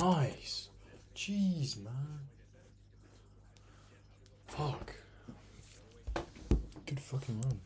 Nice. Jeez, man. Fuck. Good fucking run.